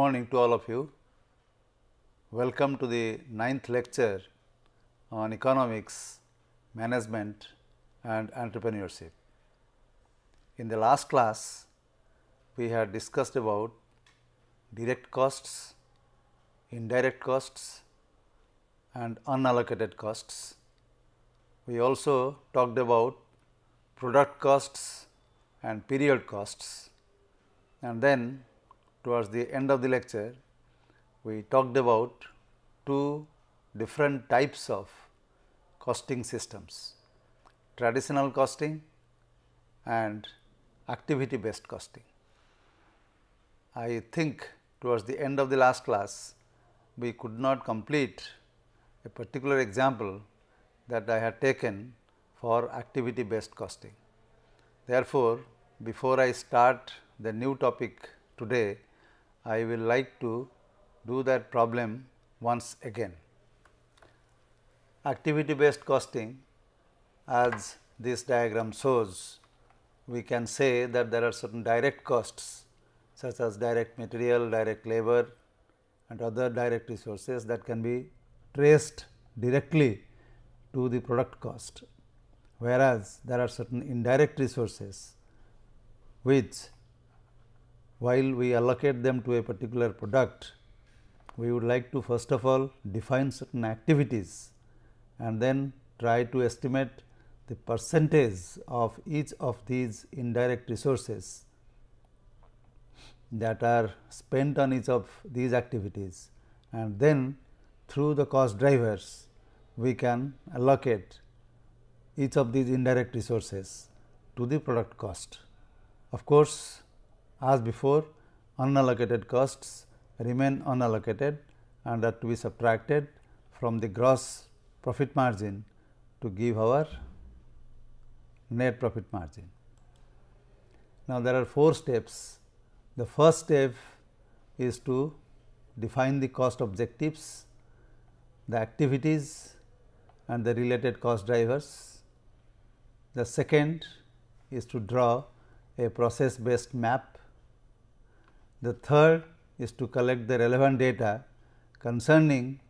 Morning to all of you. Welcome to the ninth lecture on economics, management and entrepreneurship. In the last class, we had discussed about direct costs, indirect costs and unallocated costs. We also talked about product costs and period costs and then towards the end of the lecture, we talked about two different types of costing systems, traditional costing and activity based costing. I think towards the end of the last class, we could not complete a particular example that I had taken for activity based costing. Therefore, before I start the new topic today, I will like to do that problem once again. Activity based costing as this diagram shows, we can say that there are certain direct costs such as direct material, direct labor and other direct resources that can be traced directly to the product cost, whereas there are certain indirect resources which while we allocate them to a particular product, we would like to first of all define certain activities and then try to estimate the percentage of each of these indirect resources that are spent on each of these activities and then through the cost drivers we can allocate each of these indirect resources to the product cost. Of course, as before unallocated costs remain unallocated and are to be subtracted from the gross profit margin to give our net profit margin. Now, there are four steps. The first step is to define the cost objectives, the activities and the related cost drivers. The second is to draw a process based map the third is to collect the relevant data concerning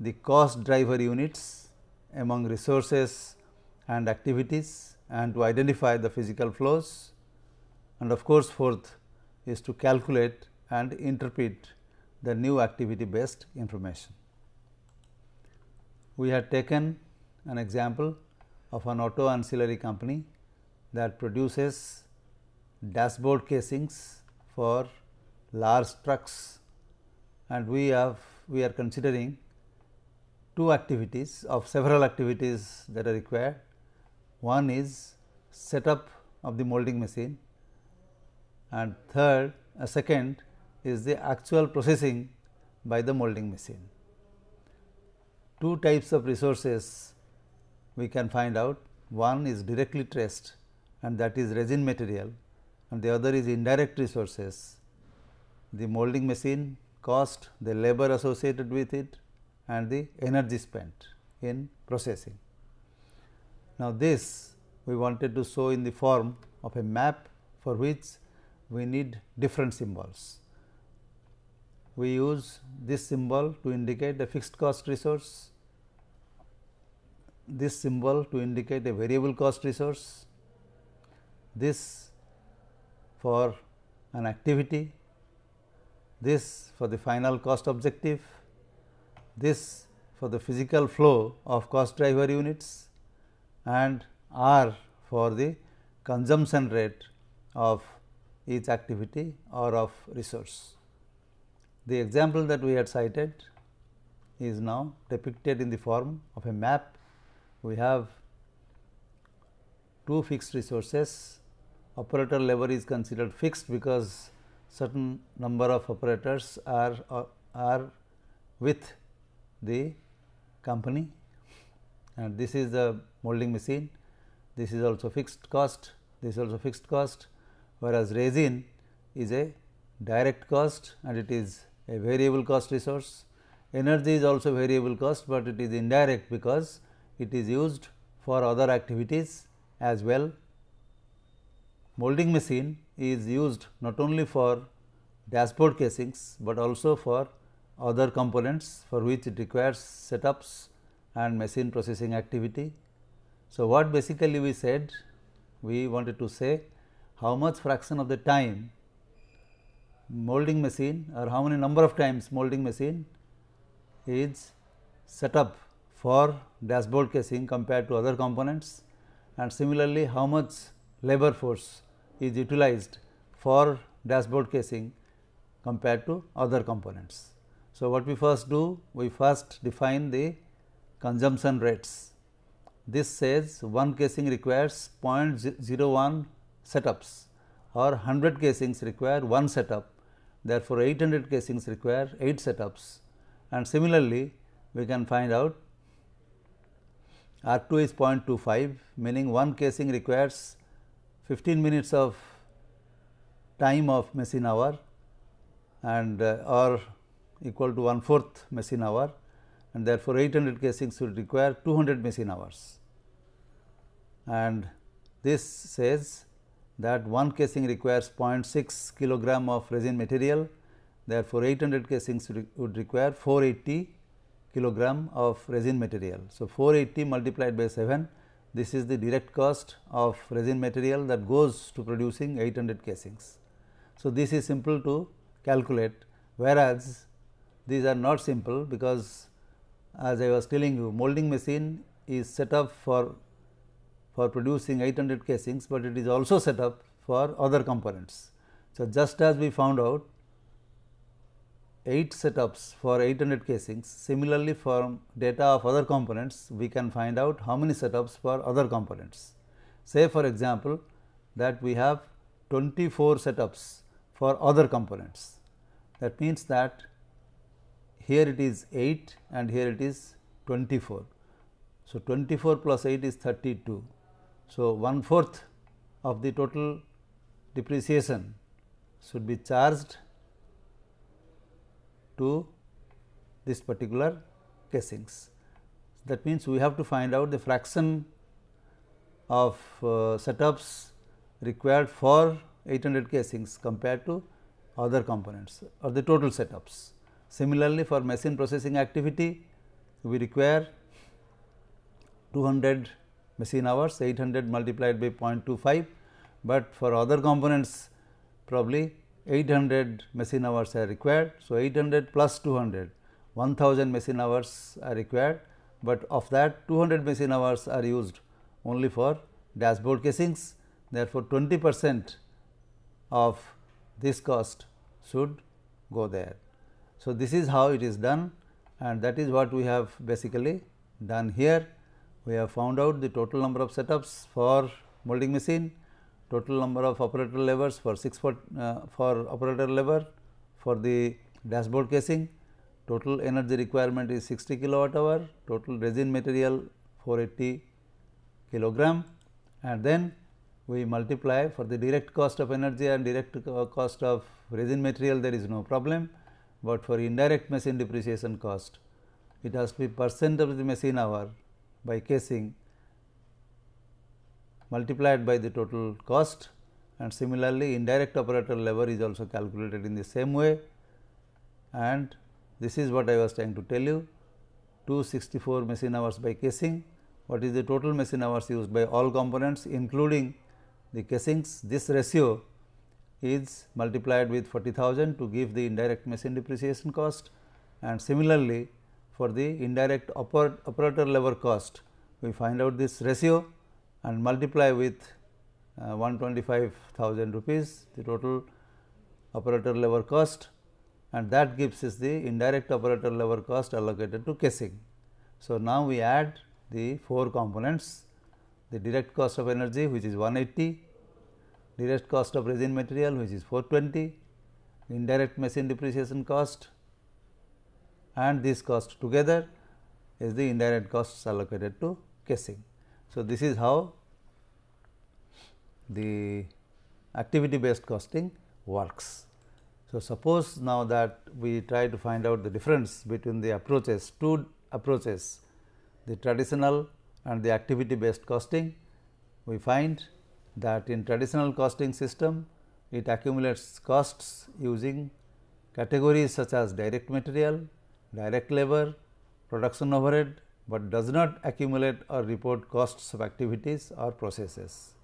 the cost driver units among resources and activities and to identify the physical flows and of course, fourth is to calculate and interpret the new activity based information. We had taken an example of an auto ancillary company that produces dashboard casings for large trucks and we have we are considering two activities of several activities that are required. One is setup of the molding machine and third a second is the actual processing by the molding machine. Two types of resources we can find out one is directly traced and that is resin material and the other is indirect resources the molding machine cost, the labor associated with it and the energy spent in processing. Now, this we wanted to show in the form of a map for which we need different symbols. We use this symbol to indicate a fixed cost resource, this symbol to indicate a variable cost resource, this for an activity this for the final cost objective, this for the physical flow of cost driver units and R for the consumption rate of each activity or of resource. The example that we had cited is now depicted in the form of a map. We have two fixed resources. Operator labor is considered fixed because certain number of operators are, are, are with the company and this is the molding machine. This is also fixed cost, this is also fixed cost whereas resin is a direct cost and it is a variable cost resource. Energy is also variable cost, but it is indirect because it is used for other activities as well. Molding machine is used not only for dashboard casings, but also for other components for which it requires setups and machine processing activity. So, what basically we said we wanted to say how much fraction of the time molding machine or how many number of times molding machine is set up for dashboard casing compared to other components and similarly how much labor force is utilized for dashboard casing compared to other components. So, what we first do? We first define the consumption rates. This says one casing requires 0.01 setups or 100 casings require one setup. Therefore, 800 casings require 8 setups and similarly we can find out R 2 is 0.25 meaning one casing requires 15 minutes of time of machine hour and uh, or equal to one fourth machine hour and therefore, 800 casings will require 200 machine hours and this says that one casing requires 0.6 kilogram of resin material. Therefore, 800 casings would require 480 kilogram of resin material. So, 480 multiplied by 7 this is the direct cost of resin material that goes to producing 800 casings. So, this is simple to calculate whereas, these are not simple because as I was telling you molding machine is set up for for producing 800 casings, but it is also set up for other components. So, just as we found out 8 setups for 800 casings, similarly for data of other components, we can find out how many setups for other components. Say for example, that we have 24 setups for other components. That means that here it is 8 and here it is 24. So, 24 plus 8 is 32 so, one fourth of the total depreciation should be charged to this particular casings. That means, we have to find out the fraction of uh, setups required for 800 casings compared to other components or the total setups. Similarly, for machine processing activity, we require 200 machine hours 800 multiplied by 0.25, but for other components probably 800 machine hours are required. So, 800 plus 200 1000 machine hours are required, but of that 200 machine hours are used only for dashboard casings. Therefore, 20 percent of this cost should go there. So, this is how it is done and that is what we have basically done here we have found out the total number of setups for molding machine, total number of operator levers for 6 for, uh, for operator lever for the dashboard casing, total energy requirement is 60 kilowatt hour, total resin material 480 kilogram. And then we multiply for the direct cost of energy and direct cost of resin material there is no problem, but for indirect machine depreciation cost it has to be percent of the machine hour by casing multiplied by the total cost. And similarly indirect operator labor is also calculated in the same way. And this is what I was trying to tell you. 264 machine hours by casing. What is the total machine hours used by all components including the casings? This ratio is multiplied with 40,000 to give the indirect machine depreciation cost. And similarly for the indirect oper operator labor cost. We find out this ratio and multiply with uh, 125,000 rupees the total operator labor cost and that gives us the indirect operator labor cost allocated to casing. So, now we add the 4 components the direct cost of energy which is 180, direct cost of resin material which is 420, indirect machine depreciation cost and this cost together is the indirect costs allocated to casing. So, this is how the activity based costing works. So, suppose now that we try to find out the difference between the approaches, two approaches, the traditional and the activity based costing, we find that in traditional costing system, it accumulates costs using categories such as direct material, direct labor, production overhead, but does not accumulate or report costs of activities or processes.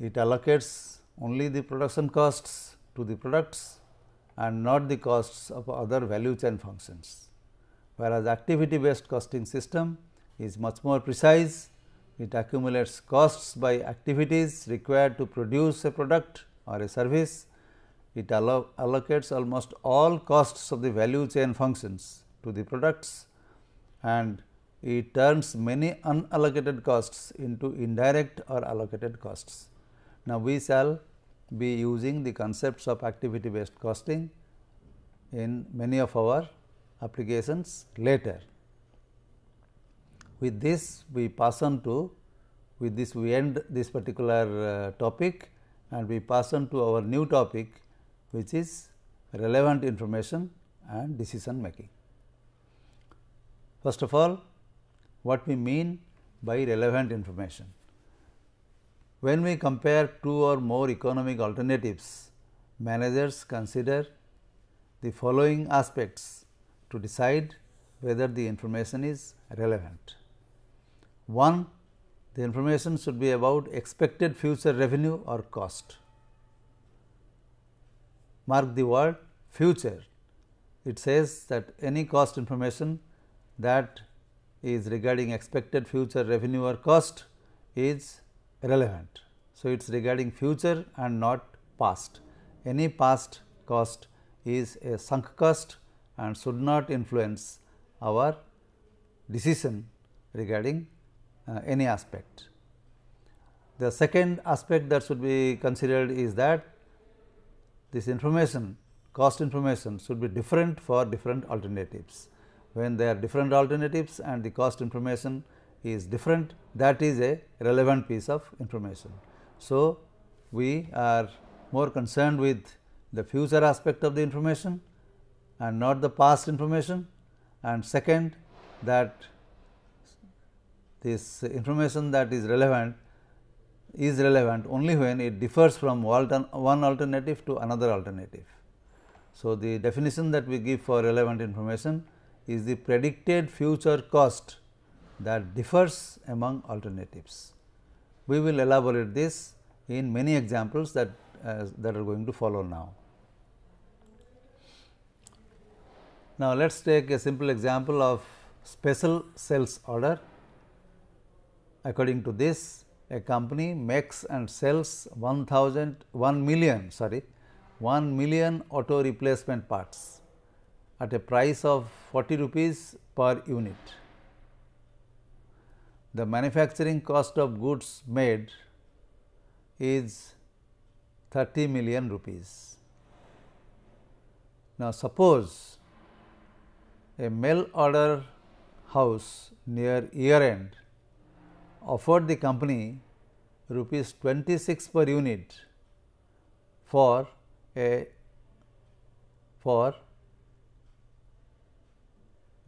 It allocates only the production costs to the products and not the costs of other value chain functions. Whereas, activity based costing system is much more precise, it accumulates costs by activities required to produce a product or a service, it allo allocates almost all costs of the value chain functions to the products and it turns many unallocated costs into indirect or allocated costs. Now, we shall be using the concepts of activity based costing in many of our applications later. With this we pass on to with this we end this particular uh, topic and we pass on to our new topic which is relevant information and decision making. First of all, what we mean by relevant information. When we compare two or more economic alternatives, managers consider the following aspects to decide whether the information is relevant. One, the information should be about expected future revenue or cost. Mark the word future. It says that any cost information that is regarding expected future revenue or cost is relevant. So, it is regarding future and not past. Any past cost is a sunk cost and should not influence our decision regarding uh, any aspect. The second aspect that should be considered is that this information cost information should be different for different alternatives when there are different alternatives and the cost information is different that is a relevant piece of information. So, we are more concerned with the future aspect of the information and not the past information and second that this information that is relevant is relevant only when it differs from one alternative to another alternative. So, the definition that we give for relevant information is the predicted future cost that differs among alternatives. We will elaborate this in many examples that uh, that are going to follow now. Now, let us take a simple example of special sales order. According to this, a company makes and sells 1000 1 million sorry 1 million auto replacement parts at a price of 40 rupees per unit. The manufacturing cost of goods made is 30 million rupees. Now, suppose a mail order house near year end offered the company rupees 26 per unit for a for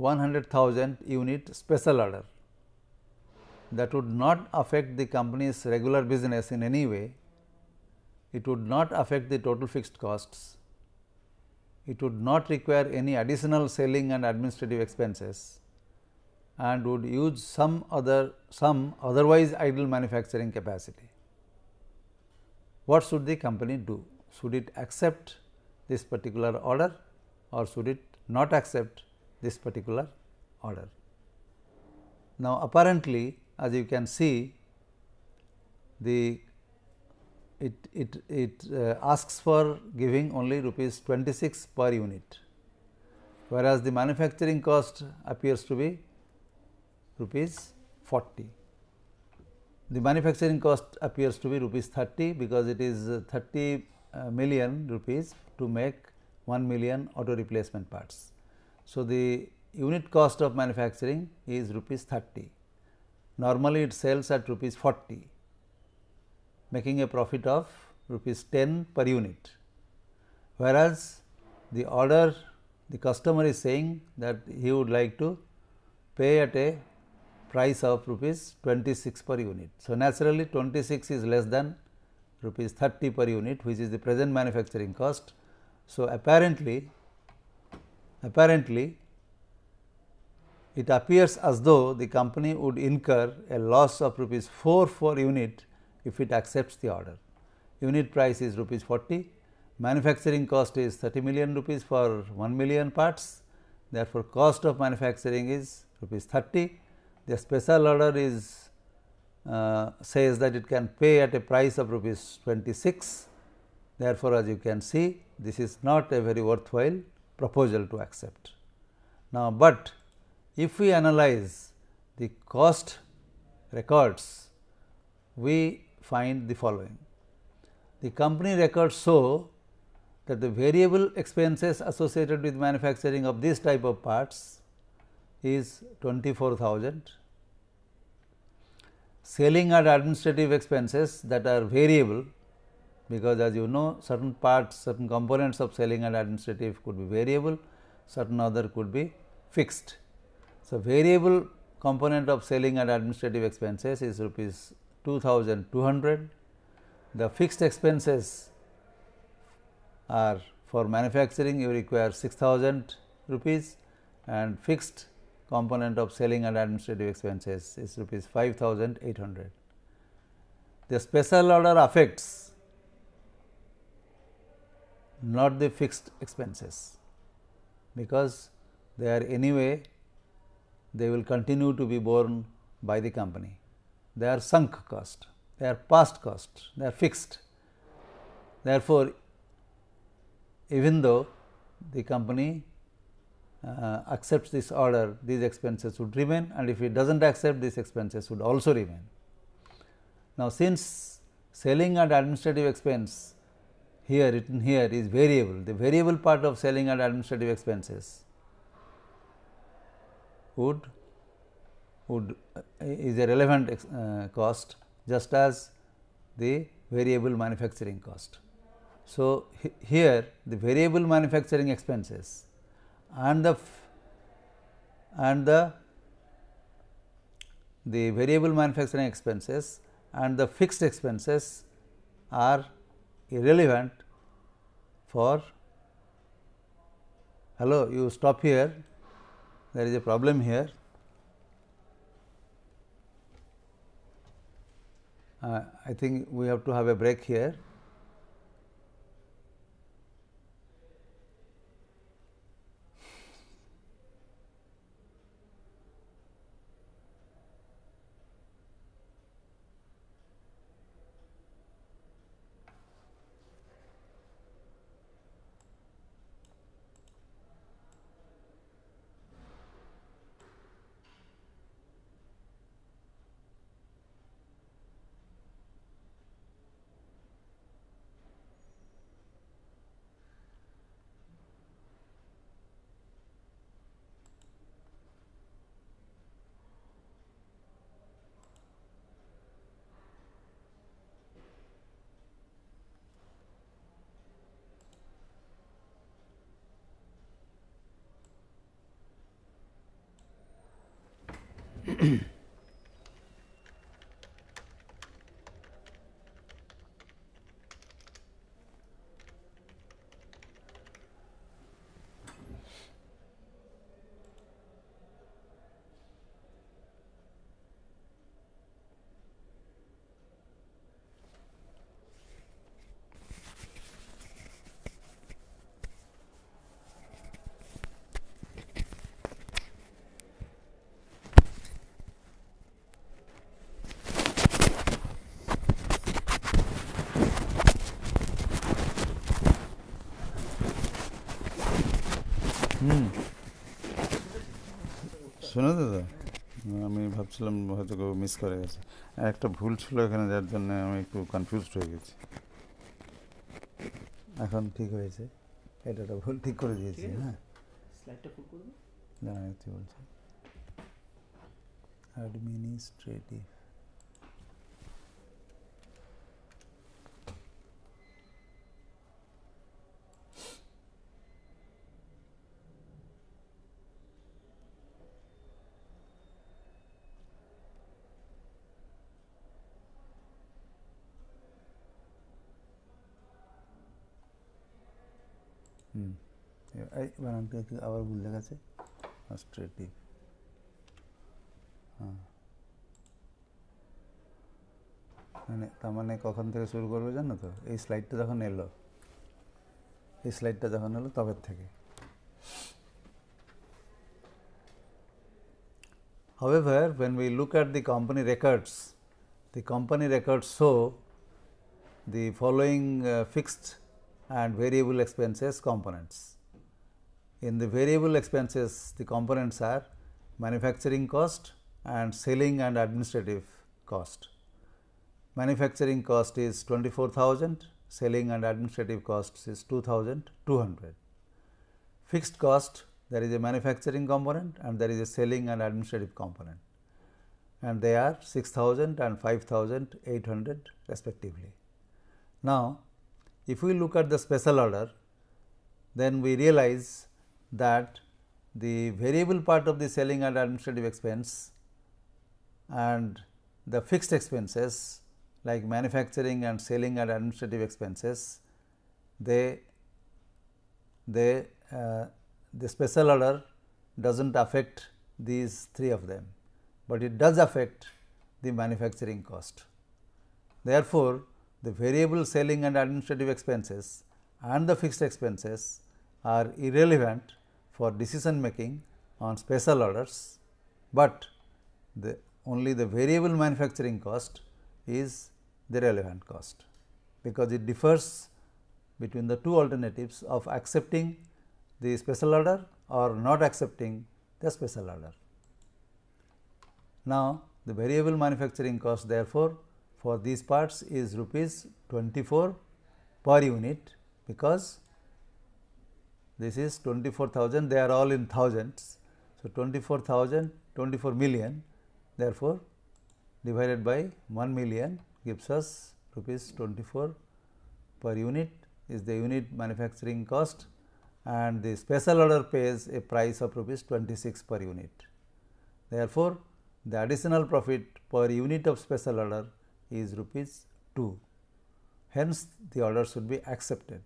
100,000 unit special order that would not affect the company's regular business in any way, it would not affect the total fixed costs, it would not require any additional selling and administrative expenses and would use some other some otherwise idle manufacturing capacity. What should the company do? Should it accept this particular order or should it not accept this particular order. Now, apparently as you can see the it, it, it uh, asks for giving only rupees 26 per unit, whereas the manufacturing cost appears to be rupees 40. The manufacturing cost appears to be rupees 30 because it is uh, 30 uh, million rupees to make 1 million auto replacement parts. So, the unit cost of manufacturing is rupees 30. Normally, it sells at rupees 40, making a profit of rupees 10 per unit. Whereas, the order the customer is saying that he would like to pay at a price of rupees 26 per unit. So, naturally 26 is less than rupees 30 per unit which is the present manufacturing cost. So, apparently apparently it appears as though the company would incur a loss of rupees 4 per unit if it accepts the order. Unit price is rupees 40, manufacturing cost is 30 million rupees for 1 million parts. Therefore, cost of manufacturing is rupees 30. The special order is uh, says that it can pay at a price of rupees 26. Therefore, as you can see this is not a very worthwhile proposal to accept. Now, but if we analyze the cost records, we find the following. The company records show that the variable expenses associated with manufacturing of this type of parts is 24,000. Selling and administrative expenses that are variable because as you know certain parts certain components of selling and administrative could be variable certain other could be fixed. So, variable component of selling and administrative expenses is rupees 2200 the fixed expenses are for manufacturing you require 6000 rupees and fixed component of selling and administrative expenses is rupees 5800 the special order affects not the fixed expenses because they are anyway they will continue to be borne by the company. They are sunk cost, they are past cost, they are fixed. Therefore, even though the company uh, accepts this order, these expenses would remain and if it does not accept these expenses would also remain. Now, since selling and administrative expense here written here is variable, the variable part of selling and administrative expenses would would uh, is a relevant uh, cost just as the variable manufacturing cost. So, here the variable manufacturing expenses and the and the the variable manufacturing expenses and the fixed expenses are irrelevant for hello you stop here. There is a problem here. Uh, I think we have to have a break here ভাবছিলাম হয়তো কেউ miss করে গেছে। একটা ভুল ছিল এখানে যার জন্য আমি একটু কনফিউজড হয়ে গেছি। এখন ঠিক হয়েছে। এটা একটা ভুল ঠিক করে দিয়েছি হ্যাঁ। স্লাইডটা ফুল করবে? দাঁড়া একটু বলছি। অ্যাডমিনিস্ট্রেটিভ এই বানানটি আবার ভুল লেগেছে। অস্ট্রেটিভ হ্যাঁ। মানে তার মানে কখন থেকে শুরু করবে জানো তো? এই স্লাইডটা যখন এলো, এই স্লাইডটা যখন এলো তবে থেকে। However when we look at the company records the company records show the following fixed and variable expenses components In the variable expenses, the components are manufacturing cost and selling and administrative cost. Manufacturing cost is 24,000, selling and administrative costs is 2,200. Fixed cost, there is a manufacturing component and there is a selling and administrative component and they are 6,000 and 5,800 respectively. Now, if we look at the special order, then we realize that the variable part of the selling and administrative expense and the fixed expenses like manufacturing and selling and administrative expenses, they, they uh, the special order does not affect these three of them, but it does affect the manufacturing cost. Therefore, the variable selling and administrative expenses and the fixed expenses are irrelevant for decision making on special orders, but the only the variable manufacturing cost is the relevant cost, because it differs between the two alternatives of accepting the special order or not accepting the special order. Now, the variable manufacturing cost therefore, for these parts is rupees 24 per unit, because this is 24,000 they are all in thousands. So, 24,000 24 million therefore, divided by 1 million gives us rupees 24 per unit is the unit manufacturing cost and the special order pays a price of rupees 26 per unit. Therefore, the additional profit per unit of special order is rupees 2. Hence, the order should be accepted.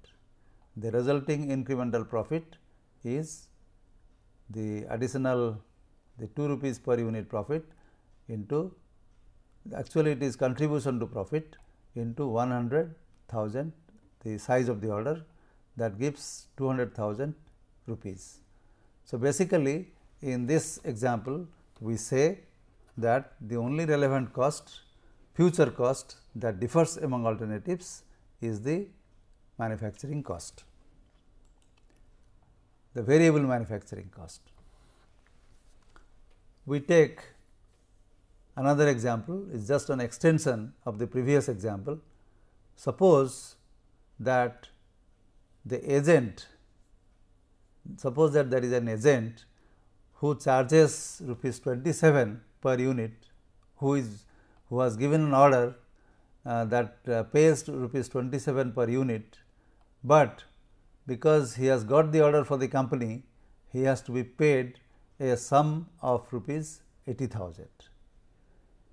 The resulting incremental profit is the additional the 2 rupees per unit profit into actually it is contribution to profit into 100,000 the size of the order that gives 200,000 rupees. So, basically in this example we say that the only relevant cost future cost that differs among alternatives is the manufacturing cost, the variable manufacturing cost. We take another example is just an extension of the previous example. Suppose that the agent suppose that there is an agent who charges rupees 27 per unit who is who has given an order uh, that uh, pays rupees 27 per unit, but because he has got the order for the company he has to be paid a sum of rupees 80,000.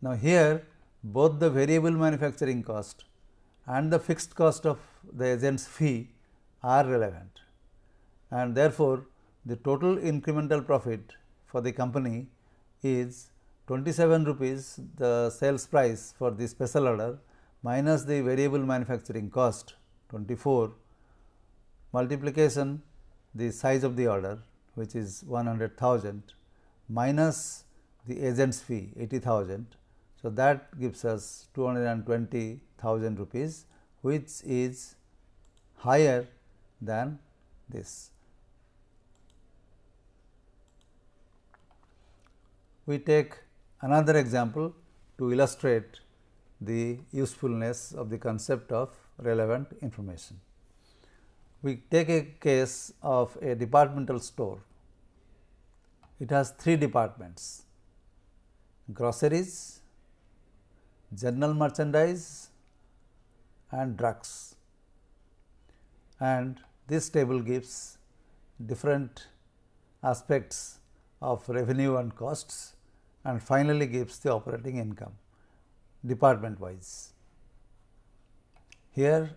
Now, here both the variable manufacturing cost and the fixed cost of the agent's fee are relevant and therefore, the total incremental profit for the company is 27 rupees the sales price for the special order minus the variable manufacturing cost 24 multiplication the size of the order which is 100,000 minus the agent's fee 80,000. So, that gives us 220,000 rupees which is higher than this. We take another example to illustrate the usefulness of the concept of relevant information. We take a case of a departmental store. It has three departments groceries, general merchandise and drugs. And this table gives different aspects of revenue and costs and finally gives the operating income department wise. Here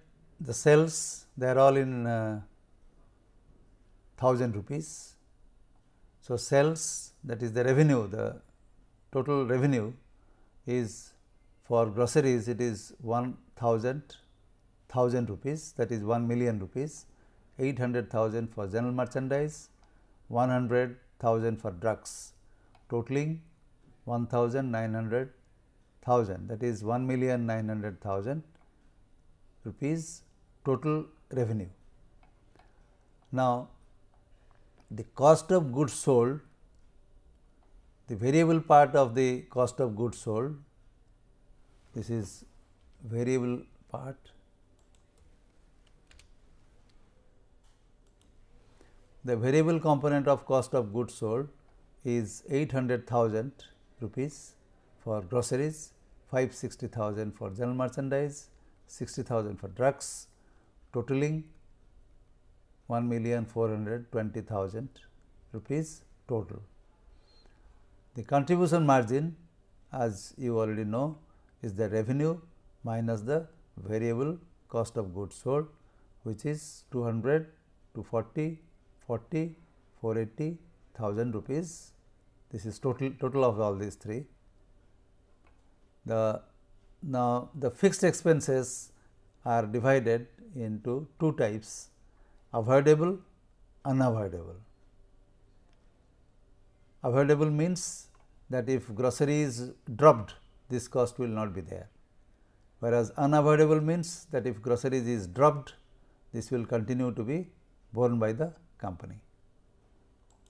the sales they are all in uh, 1000 rupees. So, sales that is the revenue the total revenue is for groceries it is 1000 1000 rupees that is 1 million rupees. 800,000 for general merchandise 100,000 for drugs. Totaling 1900,000 that is 1 million 900,000 rupees total revenue. Now, the cost of goods sold the variable part of the cost of goods sold this is variable part the variable component of cost of goods sold is 800,000 rupees for groceries, 560,000 for general merchandise, 60,000 for drugs, totaling 1,420,000 rupees total. The contribution margin as you already know is the revenue minus the variable cost of goods sold which is 200 to 40 40, 480, 1000 rupees. This is total total of all these three. The now the fixed expenses are divided into two types avoidable, unavoidable. Avoidable means that if grocery is dropped this cost will not be there whereas unavoidable means that if groceries is dropped this will continue to be borne by the company.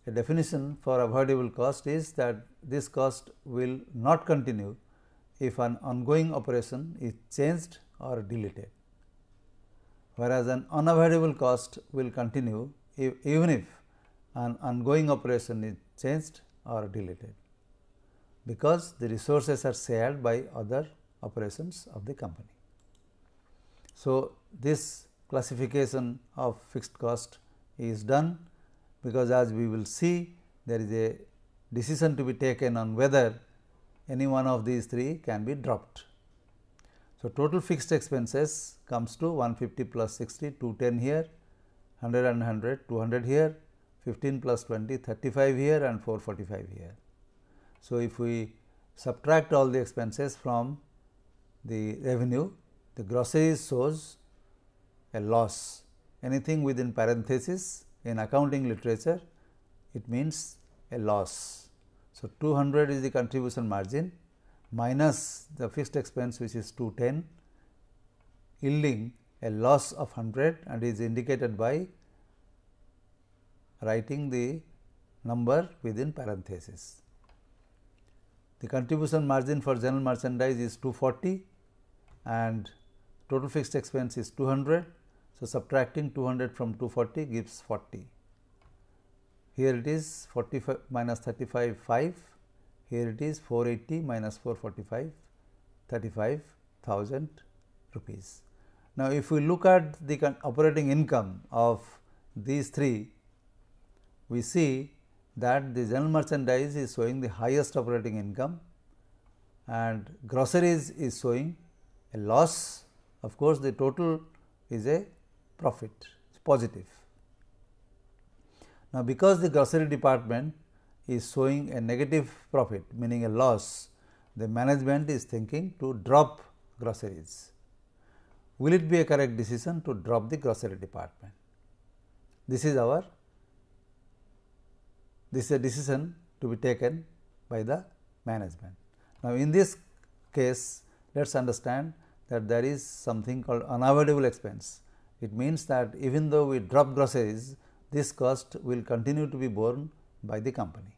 A definition for avoidable cost is that this cost will not continue if an ongoing operation is changed or deleted, whereas an unavoidable cost will continue if, even if an ongoing operation is changed or deleted, because the resources are shared by other operations of the company. So, this classification of fixed cost is done because as we will see there is a decision to be taken on whether any one of these three can be dropped. So, total fixed expenses comes to 150 plus 60 210 here 100 and 100 200 here 15 plus 20 35 here and 445 here. So, if we subtract all the expenses from the revenue the groceries shows a loss anything within parenthesis in accounting literature it means a loss. So, 200 is the contribution margin minus the fixed expense which is 210 yielding a loss of 100 and is indicated by writing the number within parenthesis. The contribution margin for general merchandise is 240 and total fixed expense is 200 so, subtracting 200 from 240 gives 40. Here it is 45 minus 35 5, here it is 480 minus 445 35,000 rupees. Now, if we look at the operating income of these three, we see that the general merchandise is showing the highest operating income and groceries is showing a loss. Of course, the total is a profit it's positive. Now, because the grocery department is showing a negative profit meaning a loss, the management is thinking to drop groceries. Will it be a correct decision to drop the grocery department? This is our this is a decision to be taken by the management. Now, in this case let us understand that there is something called unavoidable expense it means that even though we drop groceries, this cost will continue to be borne by the company.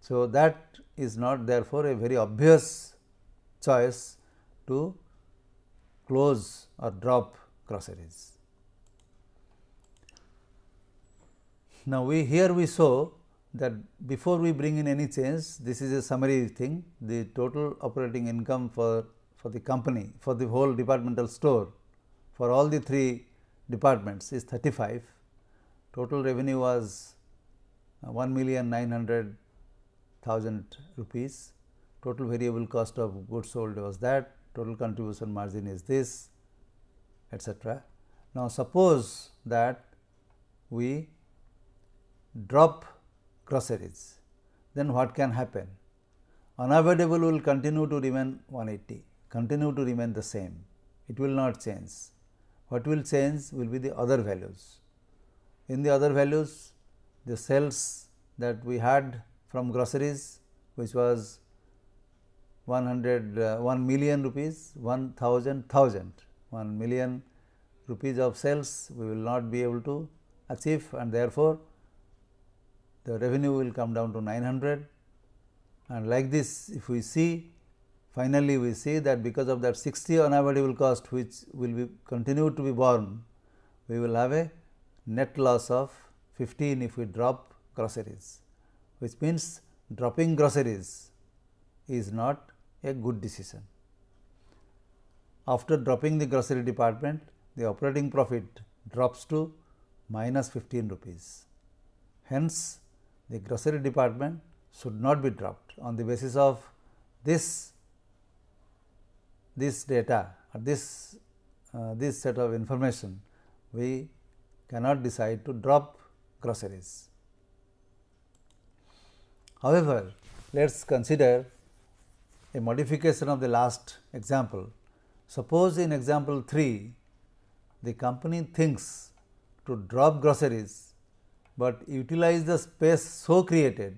So, that is not therefore a very obvious choice to close or drop groceries. Now, we here we show that before we bring in any change, this is a summary thing, the total operating income for, for the company, for the whole departmental store, for all the three departments is 35. Total revenue was uh, 1 million 900 thousand rupees. Total variable cost of goods sold was that, total contribution margin is this, etc. Now, suppose that we drop groceries, then what can happen? Unavoidable will continue to remain 180, continue to remain the same, it will not change. What will change will be the other values. In the other values, the sales that we had from groceries which was 100 uh, 1 million rupees 1000 1000 1 million rupees of sales we will not be able to achieve and therefore the revenue will come down to 900 and like this if we see finally we see that because of that 60 unavoidable cost which will be continue to be borne we will have a net loss of 15 if we drop groceries which means dropping groceries is not a good decision. After dropping the grocery department, the operating profit drops to minus 15 rupees. Hence, the grocery department should not be dropped on the basis of this this data or this uh, this set of information we cannot decide to drop groceries. However, let us consider a modification of the last example. Suppose in example 3, the company thinks to drop groceries but utilize the space so created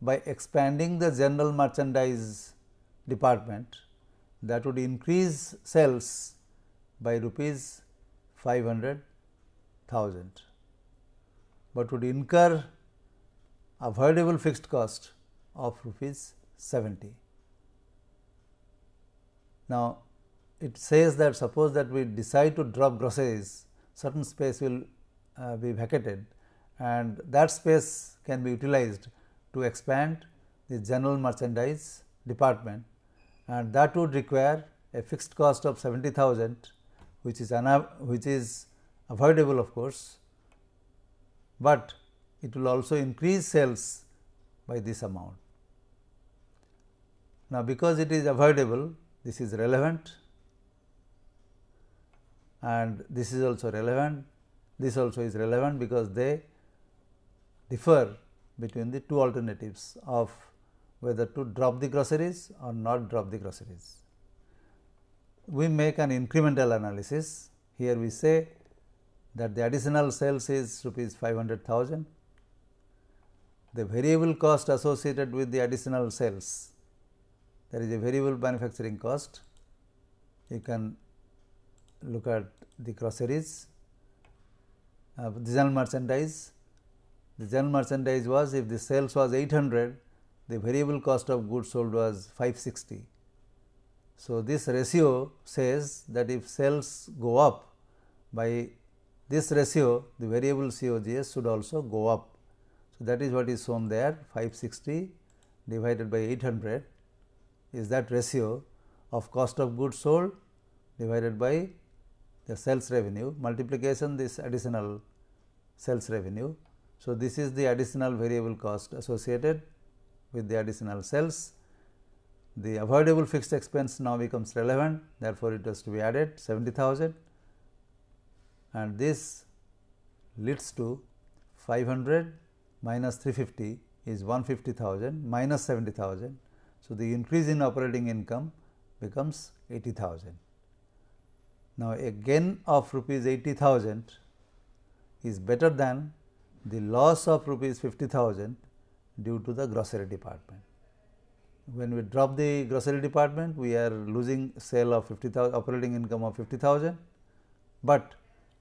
by expanding the general merchandise department that would increase sales by rupees 500,000, but would incur avoidable fixed cost of rupees 70. Now, it says that suppose that we decide to drop groceries, certain space will uh, be vacated and that space can be utilized to expand the general merchandise department and that would require a fixed cost of 70,000 which is which is avoidable of course, but it will also increase sales by this amount. Now, because it is avoidable this is relevant and this is also relevant, this also is relevant because they differ between the two alternatives of whether to drop the groceries or not drop the groceries. We make an incremental analysis. Here we say that the additional sales is rupees 500,000. The variable cost associated with the additional sales, there is a variable manufacturing cost. You can look at the groceries, uh, the general merchandise the general merchandise was if the sales was 800, the variable cost of goods sold was 560. So, this ratio says that if sales go up by this ratio, the variable COGS should also go up. So, that is what is shown there 560 divided by 800 is that ratio of cost of goods sold divided by the sales revenue multiplication this additional sales revenue so, this is the additional variable cost associated with the additional sales. The avoidable fixed expense now becomes relevant, therefore, it has to be added 70,000 and this leads to 500 minus 350 is 150,000 minus 70,000. So, the increase in operating income becomes 80,000. Now, a gain of rupees 80,000 is better than the loss of rupees 50,000 due to the grocery department. When we drop the grocery department, we are losing sale of 50,000 operating income of 50,000, but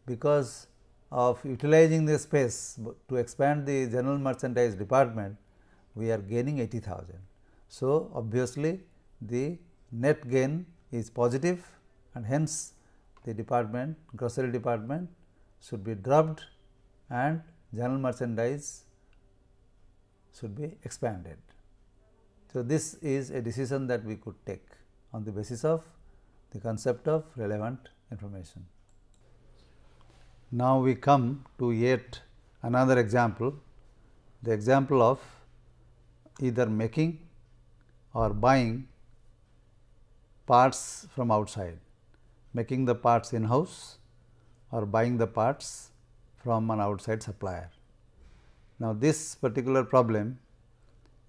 because of utilizing the space to expand the general merchandise department, we are gaining 80,000. So, obviously, the net gain is positive and hence the department grocery department should be dropped and general merchandise should be expanded. So, this is a decision that we could take on the basis of the concept of relevant information. Now, we come to yet another example, the example of either making or buying parts from outside, making the parts in house or buying the parts from an outside supplier. Now, this particular problem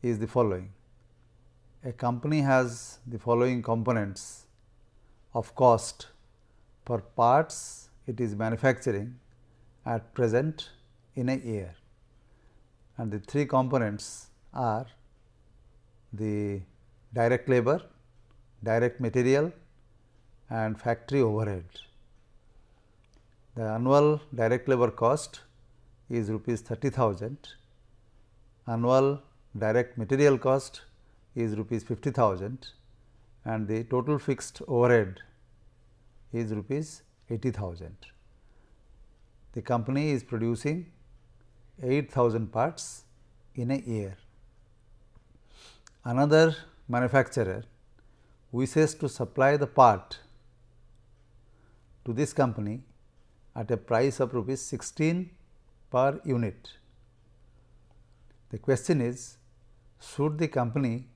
is the following. A company has the following components of cost for parts it is manufacturing at present in a year and the three components are the direct labor, direct material and factory overhead. The annual direct labor cost is rupees 30,000, annual direct material cost is rupees 50,000 and the total fixed overhead is rupees 80,000. The company is producing 8000 parts in a year. Another manufacturer wishes to supply the part to this company at a price of rupees 16 per unit. The question is should the company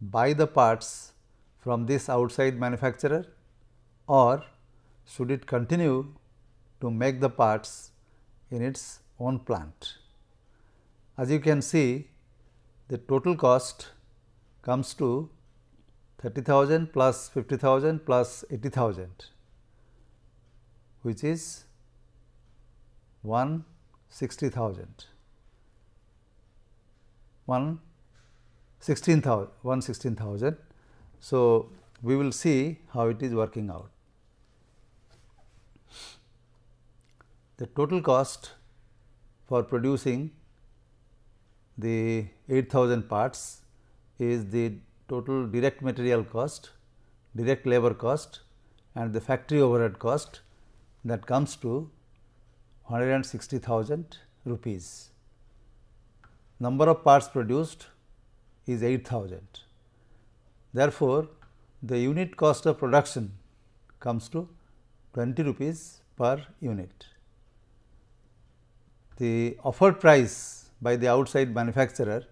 buy the parts from this outside manufacturer or should it continue to make the parts in its own plant. As you can see the total cost comes to 30,000 plus 50,000 plus 80,000 which is 160,000 1 16,000 116,000. So, we will see how it is working out. The total cost for producing the 8000 parts is the total direct material cost, direct labor cost and the factory overhead cost that comes to 160,000 rupees. Number of parts produced is 8000. Therefore, the unit cost of production comes to 20 rupees per unit. The offered price by the outside manufacturer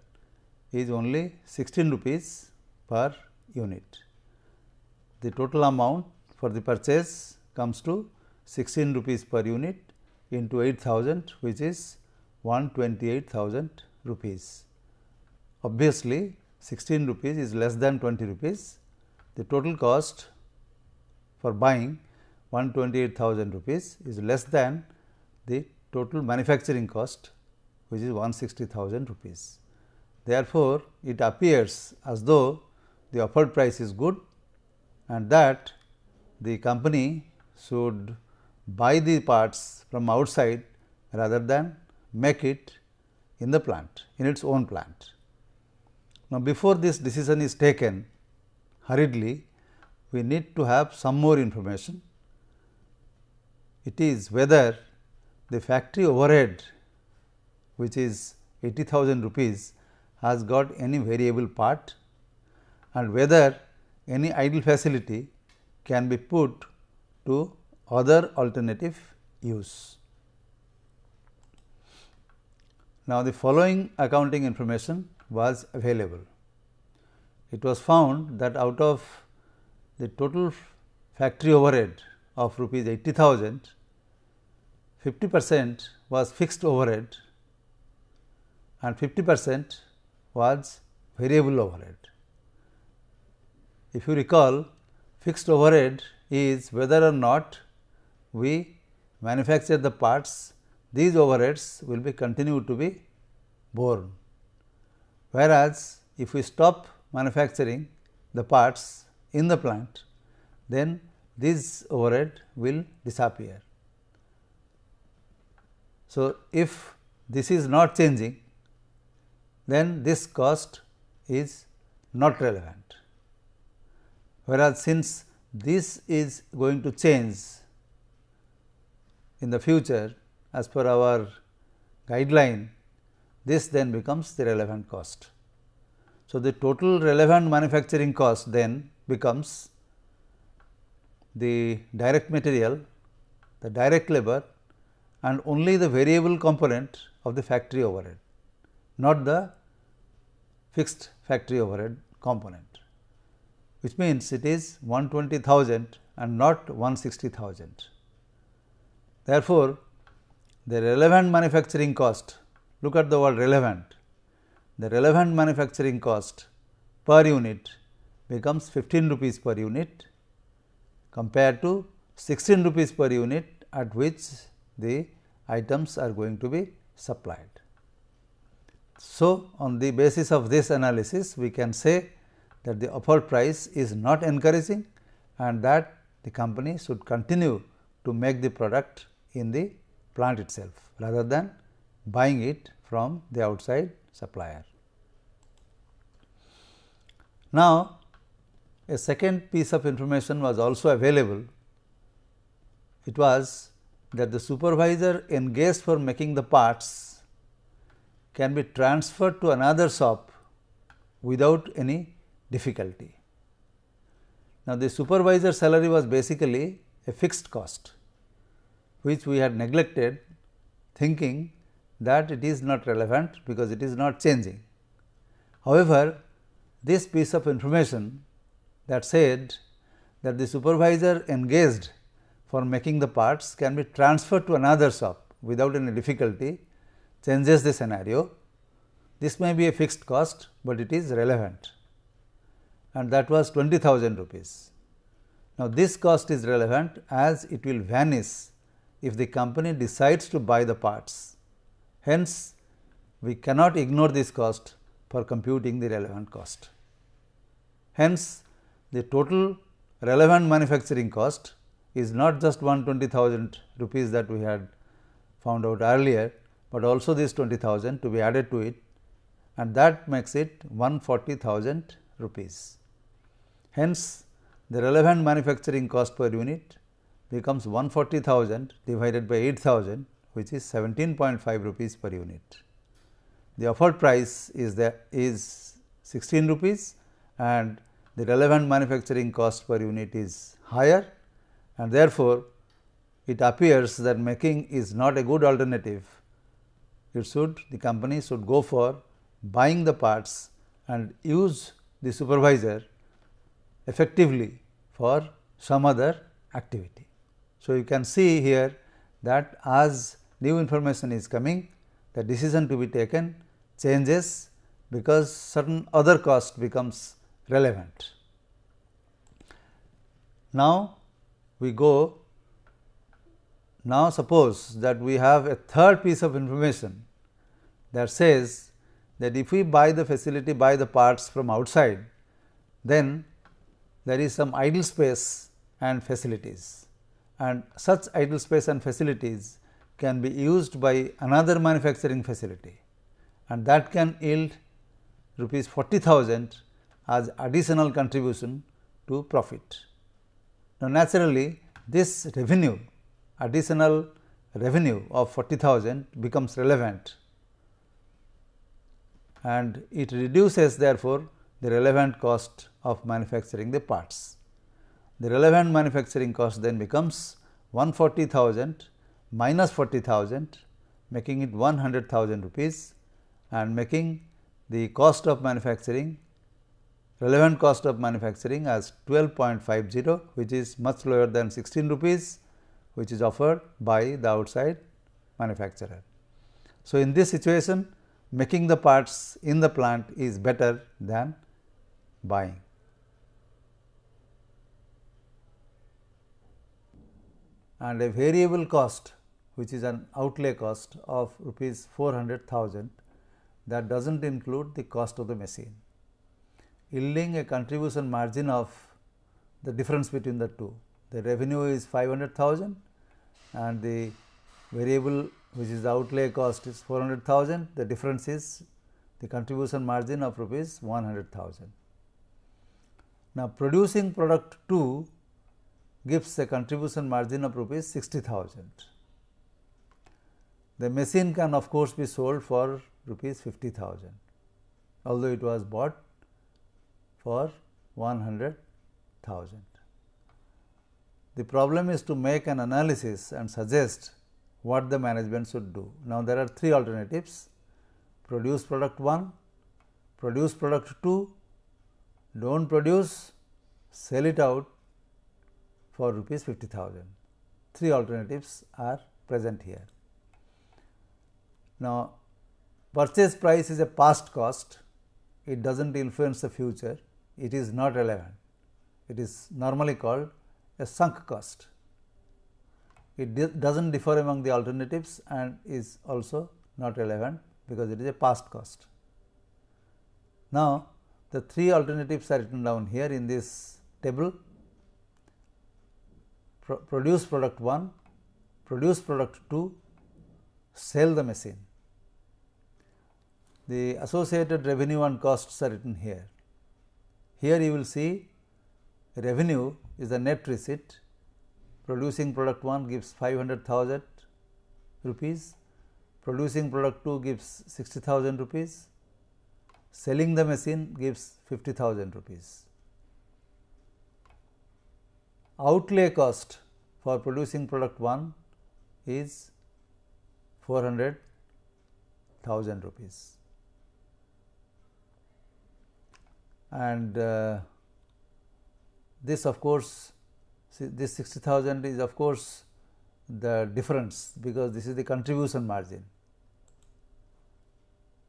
is only 16 rupees per unit. The total amount for the purchase comes to 16 rupees per unit into 8000 which is 128,000 rupees. Obviously, 16 rupees is less than 20 rupees. The total cost for buying 128,000 rupees is less than the total manufacturing cost which is 160,000 rupees. Therefore, it appears as though the offered price is good and that the company should buy the parts from outside rather than make it in the plant in its own plant. Now, before this decision is taken hurriedly we need to have some more information. It is whether the factory overhead which is 80,000 rupees has got any variable part and whether any idle facility can be put to other alternative use. Now, the following accounting information was available. It was found that out of the total factory overhead of rupees 80,000, 50 percent was fixed overhead and 50 percent was variable overhead. If you recall fixed overhead is whether or not we manufacture the parts, these overheads will be continue to be borne. Whereas, if we stop manufacturing the parts in the plant, then this overhead will disappear. So, if this is not changing, then this cost is not relevant. Whereas, since this is going to change in the future as per our guideline, this then becomes the relevant cost. So, the total relevant manufacturing cost then becomes the direct material, the direct labor and only the variable component of the factory overhead, not the fixed factory overhead component, which means it is 120,000 and not 160,000. Therefore, the relevant manufacturing cost, look at the word relevant, the relevant manufacturing cost per unit becomes 15 rupees per unit compared to 16 rupees per unit at which the items are going to be supplied. So, on the basis of this analysis we can say that the offer price is not encouraging and that the company should continue to make the product in the plant itself rather than buying it from the outside supplier. Now, a second piece of information was also available. It was that the supervisor engaged for making the parts can be transferred to another shop without any difficulty. Now, the supervisor salary was basically a fixed cost, which we had neglected thinking that it is not relevant because it is not changing. However, this piece of information that said that the supervisor engaged for making the parts can be transferred to another shop without any difficulty changes the scenario. This may be a fixed cost, but it is relevant and that was 20,000 rupees. Now, this cost is relevant as it will vanish if the company decides to buy the parts. Hence, we cannot ignore this cost for computing the relevant cost. Hence, the total relevant manufacturing cost is not just 120,000 rupees that we had found out earlier, but also this 20,000 to be added to it and that makes it 140,000 rupees. Hence, the relevant manufacturing cost per unit becomes 140,000 divided by 8000 which is 17.5 rupees per unit. The offered price is the is 16 rupees and the relevant manufacturing cost per unit is higher and therefore, it appears that making is not a good alternative. It should the company should go for buying the parts and use the supervisor effectively for some other activity. So, you can see here that as new information is coming, the decision to be taken changes because certain other cost becomes relevant. Now, we go now suppose that we have a third piece of information that says that if we buy the facility buy the parts from outside, then there is some idle space and facilities and such idle space and facilities can be used by another manufacturing facility and that can yield rupees 40,000 as additional contribution to profit. Now, naturally this revenue additional revenue of 40,000 becomes relevant and it reduces therefore, the relevant cost of manufacturing the parts. The relevant manufacturing cost then becomes 140,000 minus 40,000 making it 100,000 rupees and making the cost of manufacturing relevant cost of manufacturing as 12.50 which is much lower than 16 rupees which is offered by the outside manufacturer. So, in this situation making the parts in the plant is better than buying. And a variable cost which is an outlay cost of rupees 400,000 that does not include the cost of the machine yielding a contribution margin of the difference between the two. The revenue is 500,000 and the variable which is the outlay cost is 400,000, the difference is the contribution margin of rupees 100,000. Now, producing product 2 gives a contribution margin of rupees 60,000. The machine can of course be sold for rupees 50,000, although it was bought for 100,000. The problem is to make an analysis and suggest what the management should do. Now, there are three alternatives produce product 1, produce product 2, do not produce, sell it out for rupees 50,000. Three alternatives are present here. Now, purchase price is a past cost, it does not influence the future, it is not relevant. It is normally called a sunk cost. It does not differ among the alternatives and is also not relevant because it is a past cost. Now, the three alternatives are written down here in this table Pro produce product 1, produce product 2, sell the machine. The associated revenue and costs are written here. Here you will see revenue is the net receipt, producing product 1 gives 500,000 rupees, producing product 2 gives 60,000 rupees, selling the machine gives 50,000 rupees. Outlay cost for producing product 1 is 400,000 rupees. and uh, this of course this 60,000 is of course the difference because this is the contribution margin.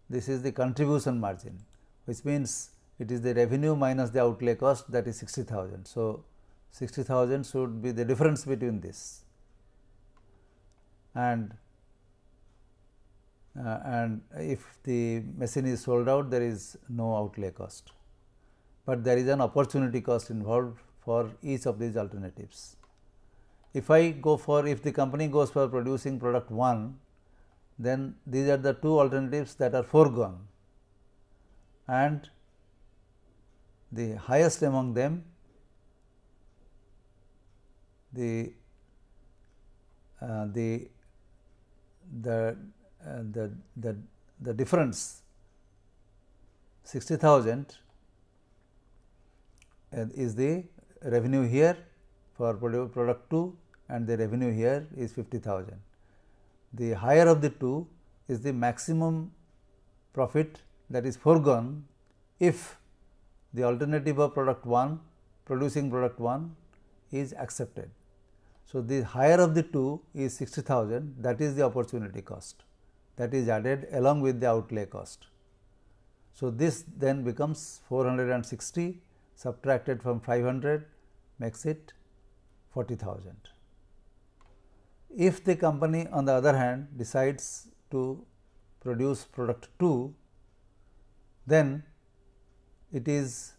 This is the contribution margin which means it is the revenue minus the outlay cost that is 60,000. So, 60,000 should be the difference between this and uh, and if the machine is sold out there is no outlay cost but there is an opportunity cost involved for each of these alternatives. If I go for if the company goes for producing product 1, then these are the two alternatives that are foregone and the highest among them the uh, the the, uh, the the the difference 60000 is the revenue here for product 2 and the revenue here is 50,000. The higher of the two is the maximum profit that is foregone if the alternative of product 1 producing product 1 is accepted. So, the higher of the two is 60,000 that is the opportunity cost that is added along with the outlay cost. So, this then becomes 460 subtracted from 500 makes it 40,000. If the company on the other hand decides to produce product 2, then it is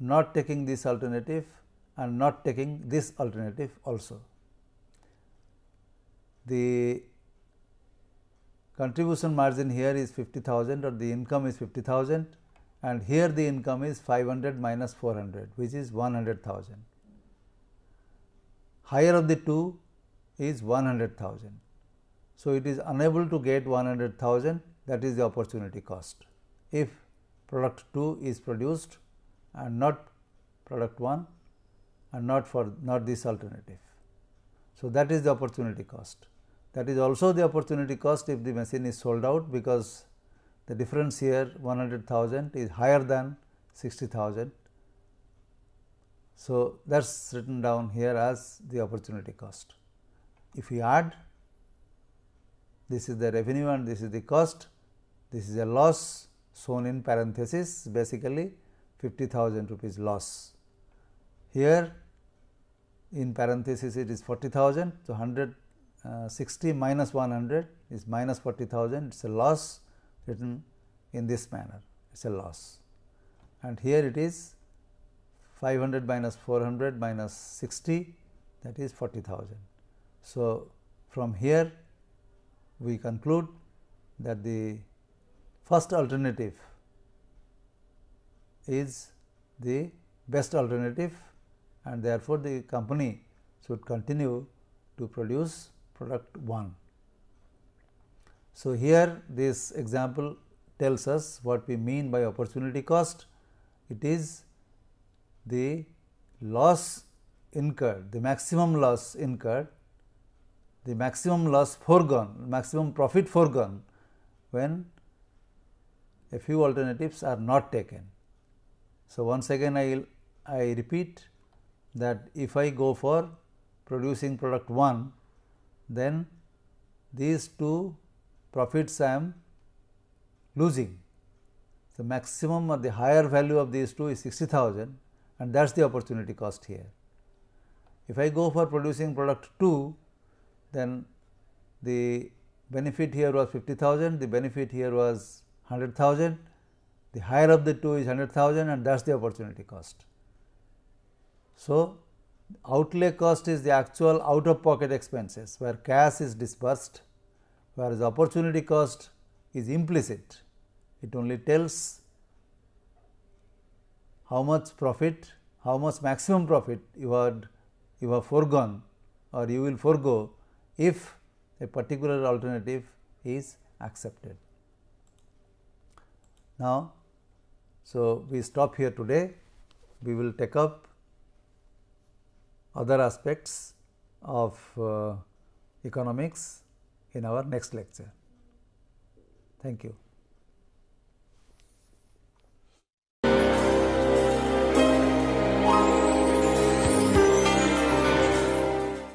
not taking this alternative and not taking this alternative also. The contribution margin here is 50,000 or the income is 50,000 and here the income is 500 minus 400 which is 100,000. Higher of the two is 100,000. So, it is unable to get 100,000 that is the opportunity cost if product 2 is produced and not product 1 and not for not this alternative. So, that is the opportunity cost. That is also the opportunity cost if the machine is sold out because the difference here 100,000 is higher than 60,000. So, that is written down here as the opportunity cost. If we add this is the revenue and this is the cost, this is a loss shown in parenthesis basically 50,000 rupees loss. Here in parenthesis it is 40,000. So, 160 uh, minus 100 is minus 40,000 it is a loss written in this manner it is a loss and here it is 500 minus 400 minus 60 that is 40,000. So, from here we conclude that the first alternative is the best alternative and therefore, the company should continue to produce product 1. So, here this example tells us what we mean by opportunity cost. It is the loss incurred, the maximum loss incurred, the maximum loss foregone, maximum profit foregone when a few alternatives are not taken. So, once again I will I repeat that if I go for producing product 1, then these two profits I am losing. The maximum or the higher value of these two is 60,000 and that is the opportunity cost here. If I go for producing product 2, then the benefit here was 50,000, the benefit here was 100,000, the higher of the two is 100,000 and that is the opportunity cost. So, outlay cost is the actual out of pocket expenses where cash is disbursed, whereas opportunity cost is implicit. It only tells how much profit, how much maximum profit you had you have foregone or you will forego if a particular alternative is accepted. Now, so we stop here today. We will take up other aspects of uh, economics in our next lecture. Thank you.